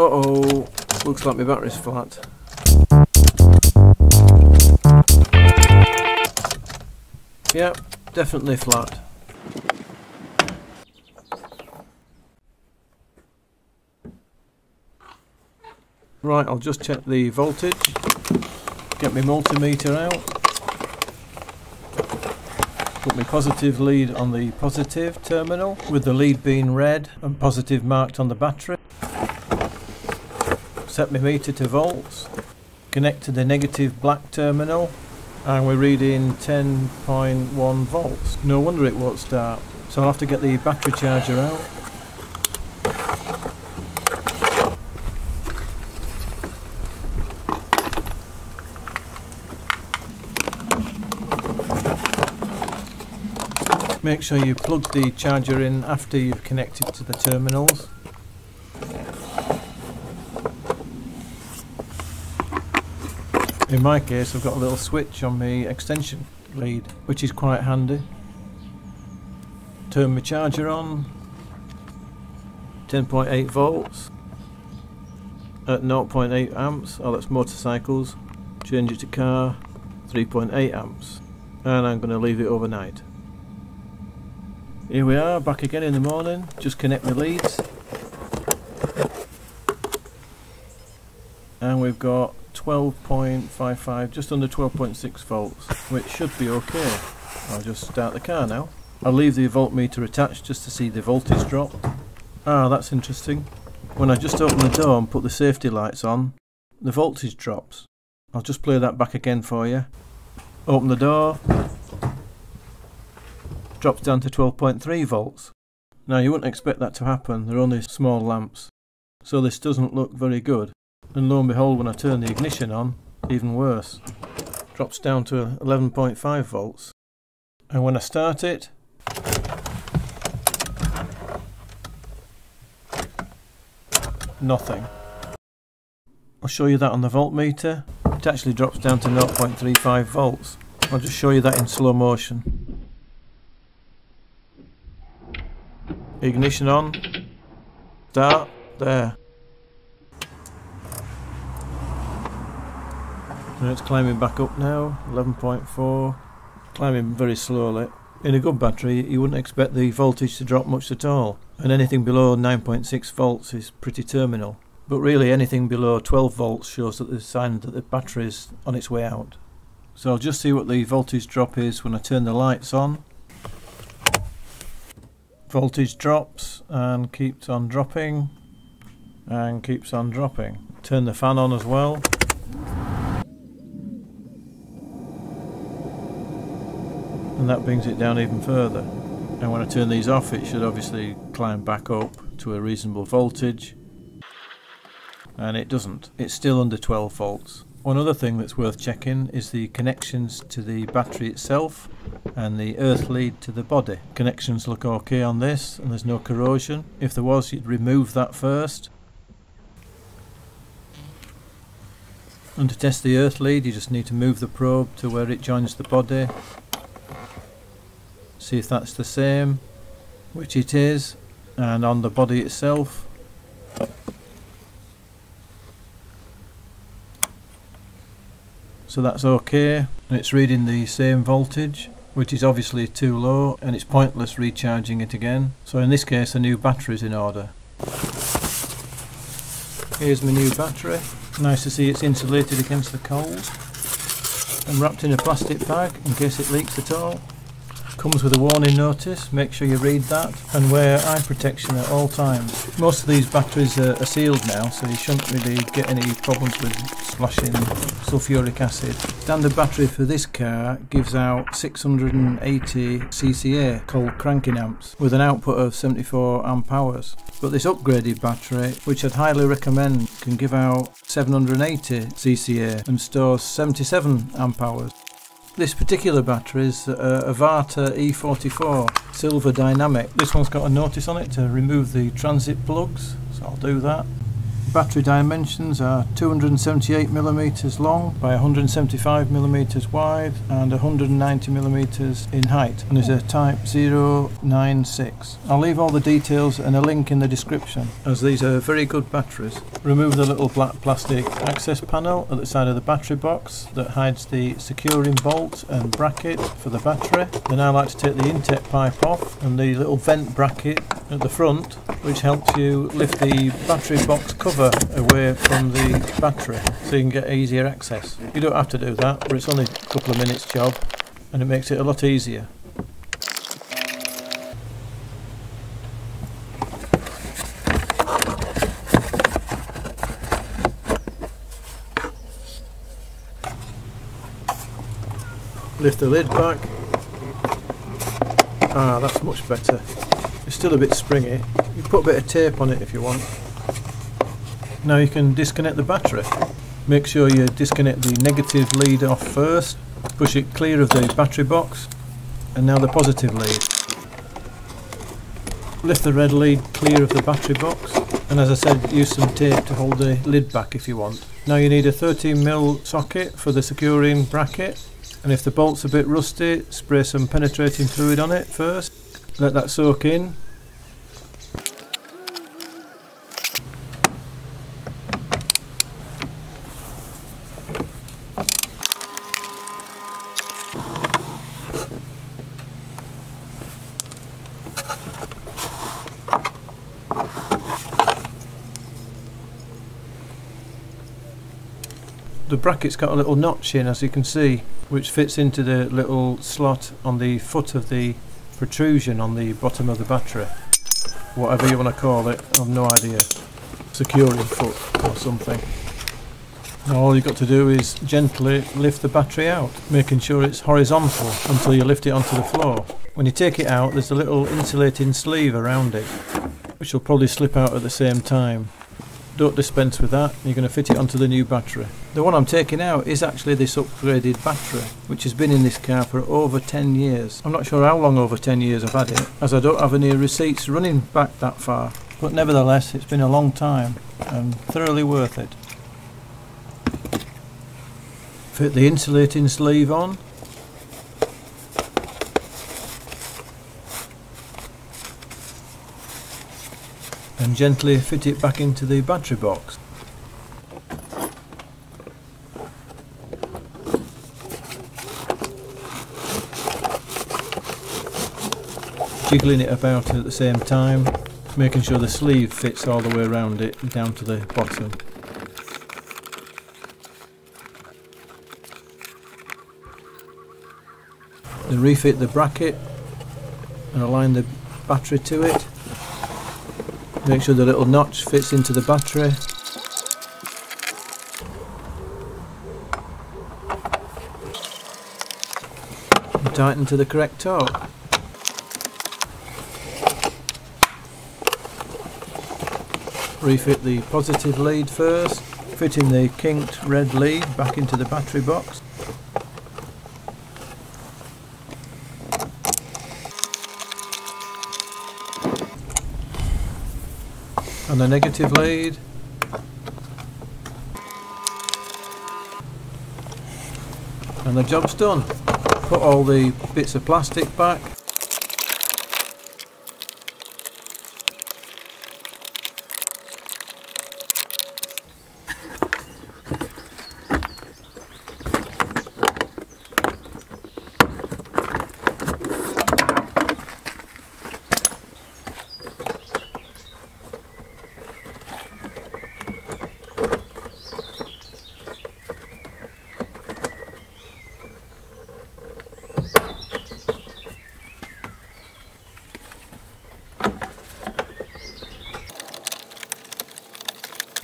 Uh-oh, looks like my battery's flat. Yep, definitely flat. Right, I'll just check the voltage, get my multimeter out, put my positive lead on the positive terminal with the lead being red and positive marked on the battery. Set my meter to volts, connect to the negative black terminal and we're reading 10.1 volts. No wonder it won't start. So I'll have to get the battery charger out. Make sure you plug the charger in after you've connected to the terminals. In my case I've got a little switch on my extension lead which is quite handy. Turn my charger on 10.8 volts at 0.8 amps, oh that's motorcycles, change it to car 3.8 amps and I'm going to leave it overnight. Here we are back again in the morning, just connect my leads and we've got 12.55, just under 12.6 volts, which should be okay. I'll just start the car now. I'll leave the voltmeter attached just to see the voltage drop. Ah, that's interesting. When I just open the door and put the safety lights on, the voltage drops. I'll just play that back again for you. Open the door, drops down to 12.3 volts. Now you wouldn't expect that to happen, they're only small lamps, so this doesn't look very good and lo and behold when I turn the ignition on even worse drops down to 11.5 volts. And when I start it nothing. I'll show you that on the voltmeter. It actually drops down to 0.35 volts. I'll just show you that in slow motion. Ignition on. Start. There It's climbing back up now, 11.4, climbing very slowly. In a good battery you wouldn't expect the voltage to drop much at all, and anything below 9.6 volts is pretty terminal. But really anything below 12 volts shows that there's a sign that the battery is on its way out. So I'll just see what the voltage drop is when I turn the lights on. Voltage drops and keeps on dropping and keeps on dropping. Turn the fan on as well. That brings it down even further and when I turn these off it should obviously climb back up to a reasonable voltage and it doesn't it's still under 12 volts one other thing that's worth checking is the connections to the battery itself and the earth lead to the body. Connections look okay on this and there's no corrosion. If there was you'd remove that first. And to test the earth lead you just need to move the probe to where it joins the body see if that's the same which it is and on the body itself. So that's okay. It's reading the same voltage which is obviously too low and it's pointless recharging it again. So in this case a new battery is in order. Here's my new battery. Nice to see it's insulated against the cold and wrapped in a plastic bag in case it leaks at all Comes with a warning notice, make sure you read that and wear eye protection at all times. Most of these batteries are, are sealed now so you shouldn't really get any problems with splashing sulfuric acid. Standard battery for this car gives out 680 CCA cold cranking amps with an output of 74 amp hours. But this upgraded battery, which I'd highly recommend, can give out 780 CCA and stores 77 amp hours. This particular battery is a Varta E44 Silver Dynamic. This one's got a notice on it to remove the transit plugs, so I'll do that. Battery dimensions are 278 millimeters long by 175 millimeters wide and 190 millimeters in height and is a type 096. I'll leave all the details and a link in the description as these are very good batteries. Remove the little black plastic access panel at the side of the battery box that hides the securing bolt and bracket for the battery. Then I like to take the intake pipe off and the little vent bracket at the front which helps you lift the battery box cover away from the battery so you can get easier access. You don't have to do that but it's only a couple of minutes job and it makes it a lot easier. Lift the lid back. Ah, that's much better. It's still a bit springy. You put a bit of tape on it if you want. Now you can disconnect the battery. Make sure you disconnect the negative lead off first. Push it clear of the battery box. And now the positive lead. Lift the red lead clear of the battery box. And as I said, use some tape to hold the lid back if you want. Now you need a 13mm socket for the securing bracket and if the bolt's a bit rusty spray some penetrating fluid on it first let that soak in. The bracket's got a little notch in as you can see which fits into the little slot on the foot of the protrusion on the bottom of the battery. Whatever you want to call it I've no idea. Securing foot or something. All you've got to do is gently lift the battery out making sure it's horizontal until you lift it onto the floor. When you take it out there's a little insulating sleeve around it which will probably slip out at the same time don't dispense with that, you're going to fit it onto the new battery. The one I'm taking out is actually this upgraded battery, which has been in this car for over 10 years. I'm not sure how long over 10 years I've had it, as I don't have any receipts running back that far. But nevertheless, it's been a long time, and thoroughly worth it. Fit the insulating sleeve on, gently fit it back into the battery box. Jiggling it about at the same time, making sure the sleeve fits all the way around it down to the bottom. Then refit the bracket and align the battery to it Make sure the little notch fits into the battery. And tighten to the correct torque. Refit the positive lead first, fitting the kinked red lead back into the battery box. And the negative lead. And the job's done. Put all the bits of plastic back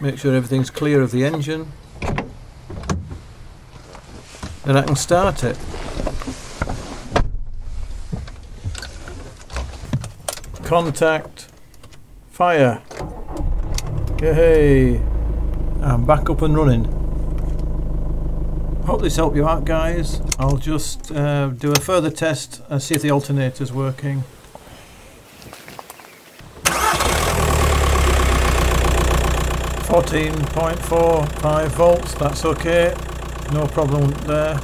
Make sure everything's clear of the engine. And I can start it. Contact. Fire. Yay! I'm back up and running. Hope this helped you out guys. I'll just uh, do a further test and see if the alternator's working. 14.45 volts, that's okay, no problem there.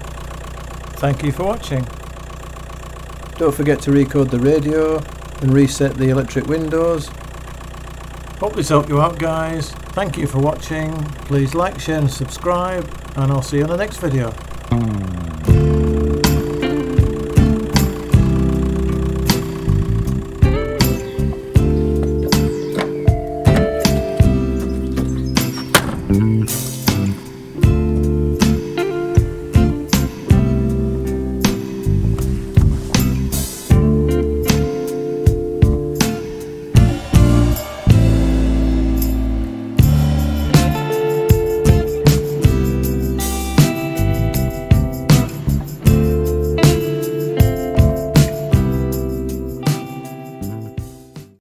Thank you for watching. Don't forget to recode the radio and reset the electric windows. Hope this helped you out guys. Thank you for watching. Please like, share and subscribe and I'll see you in the next video.